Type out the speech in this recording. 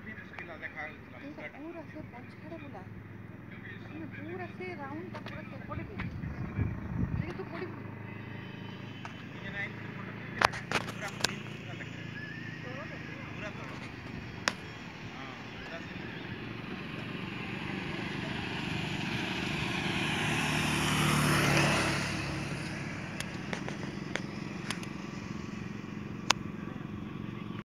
¡Qué locura, se ponche!